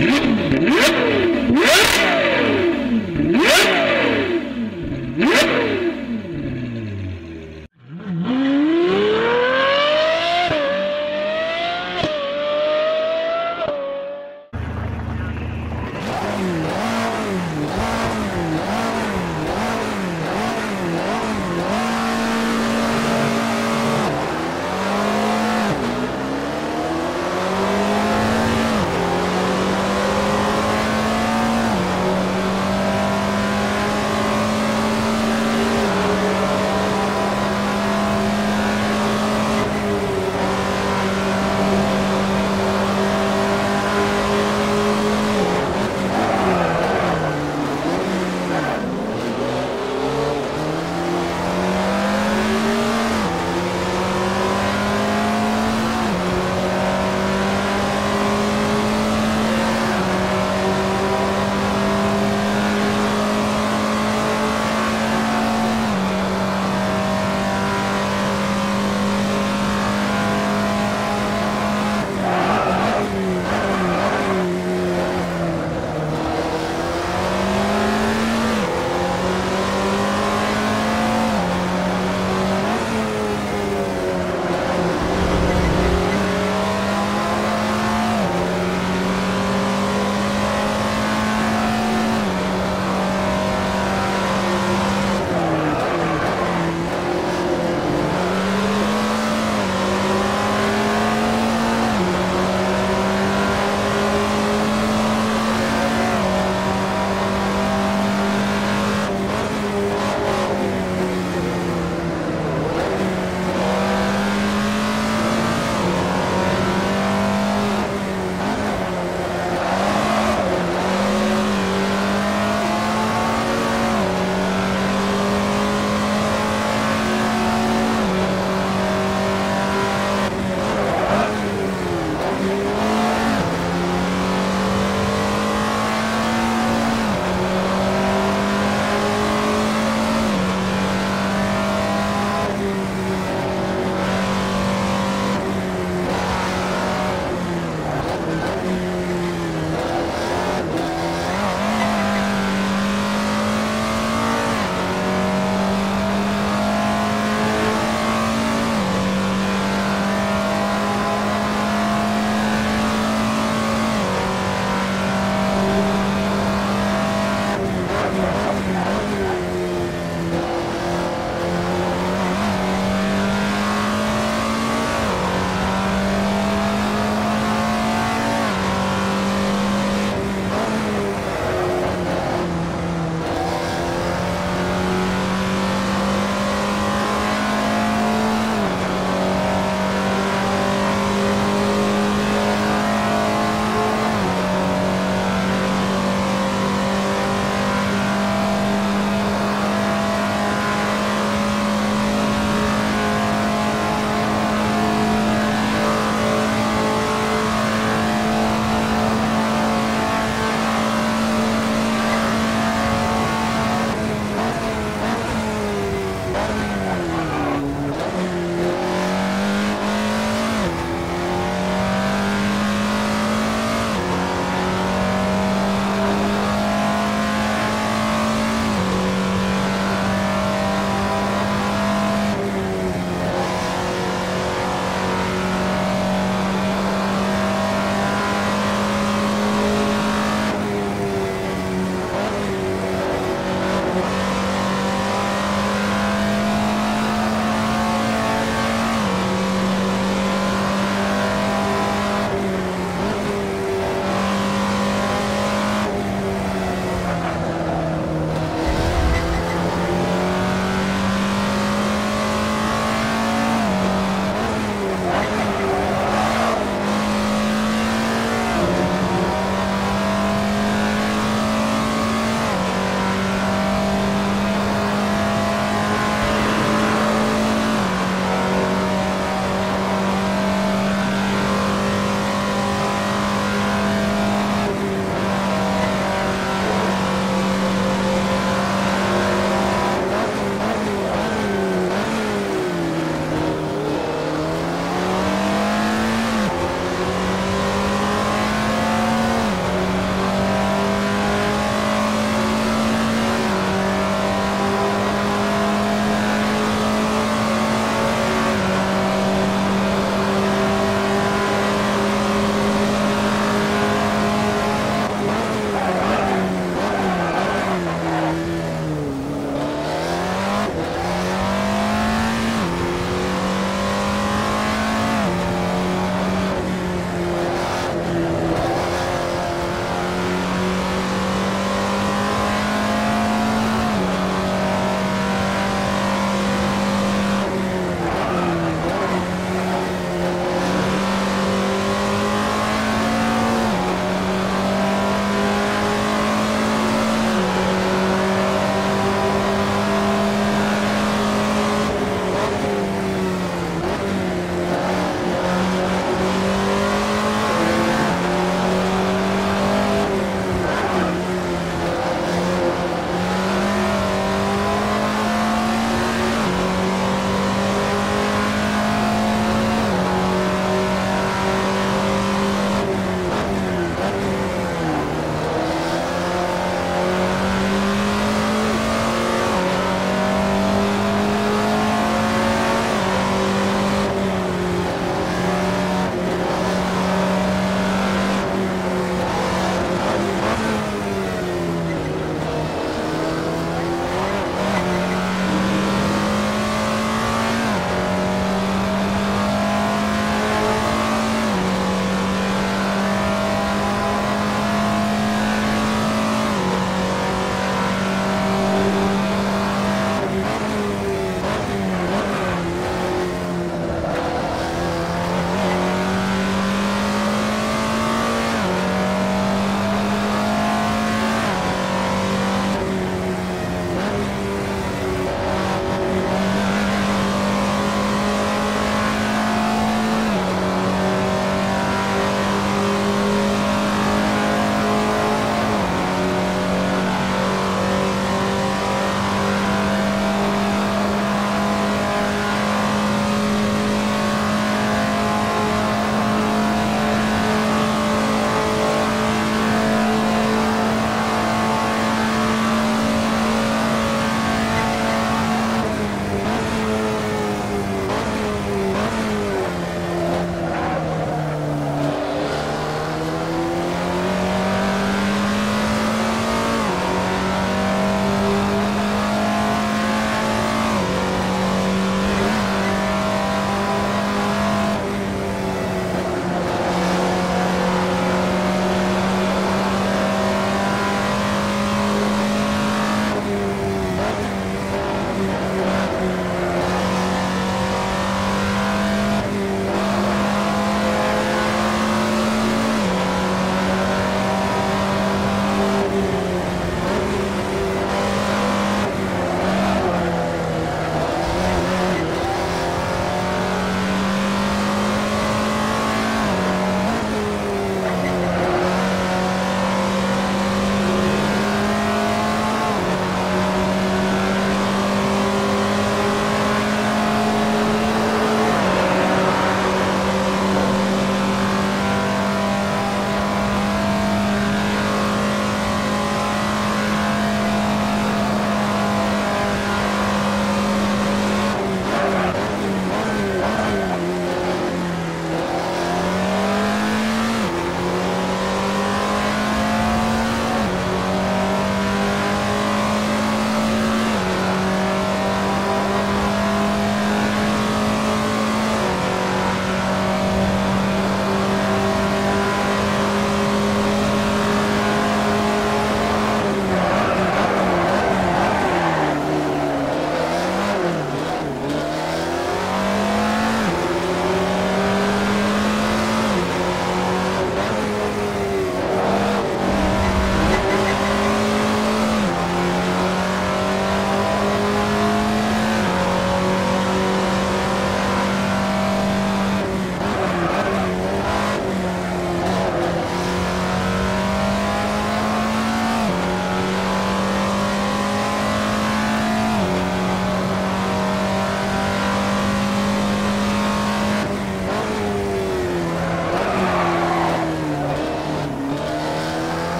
Yeah.